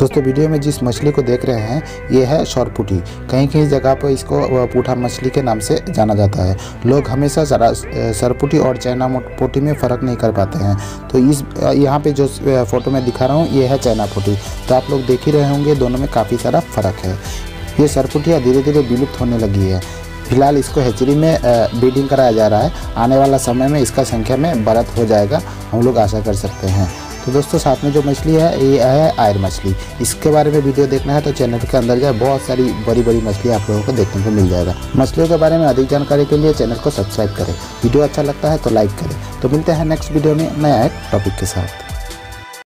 दोस्तों, वीडियो में जिस मछली को देख रहे हैं, ये है शौरपुटी। कहीं कहीं जगह पर इसको पूठा मछली के नाम से जाना जाता है। लोग हमेशा सरपुटी और चाइना पोटी में फ़र्क नहीं कर पाते हैं। तो इस यहाँ पे जो फ़ोटो में दिखा रहा हूँ, ये है चाइना पोटी तो आप लोग देख ही रहे होंगे, दोनों में काफ़ी सारा फ़र्क है। ये सरपुटियाँ धीरे धीरे विलुप्त होने लगी है। फ़िलहाल इसको हेचरी में ब्रीडिंग कराया जा रहा है। आने वाला समय में इसका संख्या में बढ़त हो जाएगा, हम लोग आशा कर सकते हैं। तो दोस्तों, साथ में जो मछली है, ये है आयर मछली। इसके बारे में वीडियो देखना है तो चैनल के अंदर जाए, बहुत सारी बड़ी बड़ी मछली आप लोगों को देखने को मिल जाएगा। मछलियों के बारे में अधिक जानकारी के लिए चैनल को सब्सक्राइब करें। वीडियो अच्छा लगता है तो लाइक करें। तो मिलते हैं नेक्स्ट वीडियो में नया एक टॉपिक के साथ।